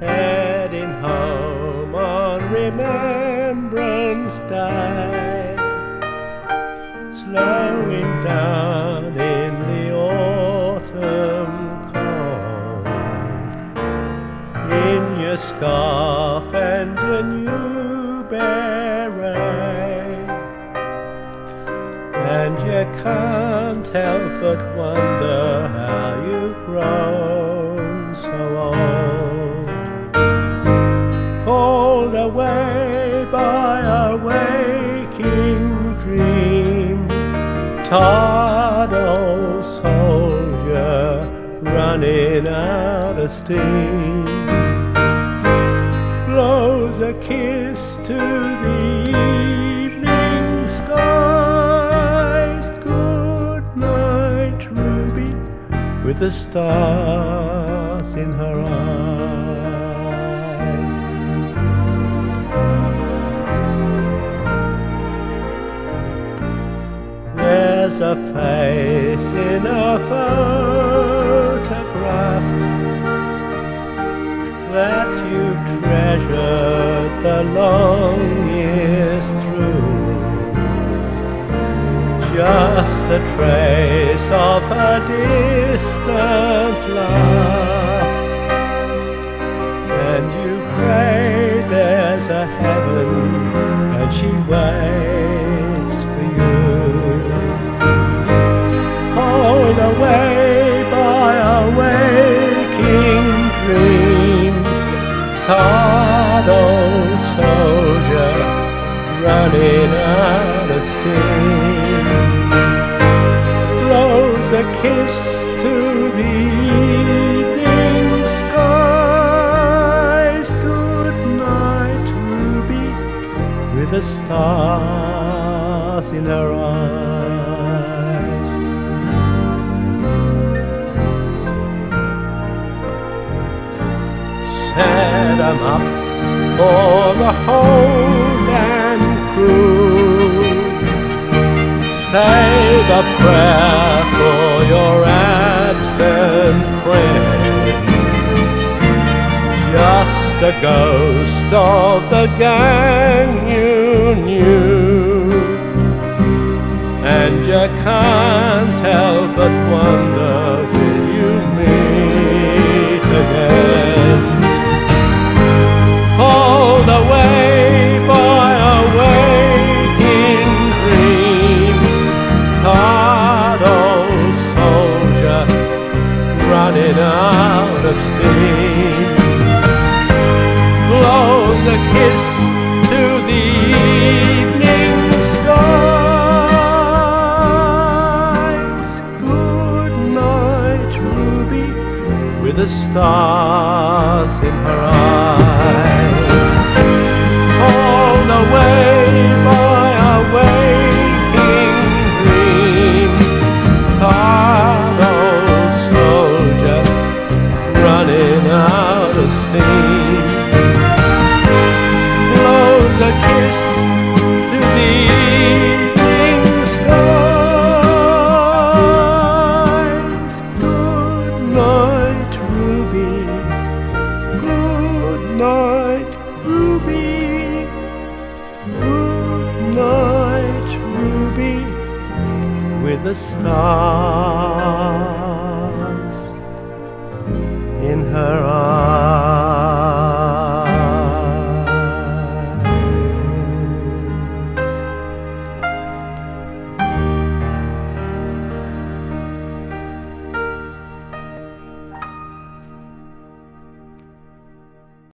heading home on Remembrance Day, slowing down in the autumn cold, in your scarf and your new beret, and you can't help but wonder how you've grown so old Tired old soldier running out of steam. Blows a kiss to the evening skies. Good night, Ruby, with the stars in her eyes. A face in a oh, photograph that you've treasured the long years through. Just the trace of a distant laugh, and you pray there's a heaven, and she waits Tired old soldier running out of steam. Blows a kiss to the evening skies. Good night, Ruby, with the stars in her eyes. Set 'em up for the whole damn crew. Say the prayer for your absent friends. Just a ghost of the gang you knew. And you can't help but wonder kiss to the evening skies. Good night, Ruby, with the stars in her eyes. With the stars in her eyes.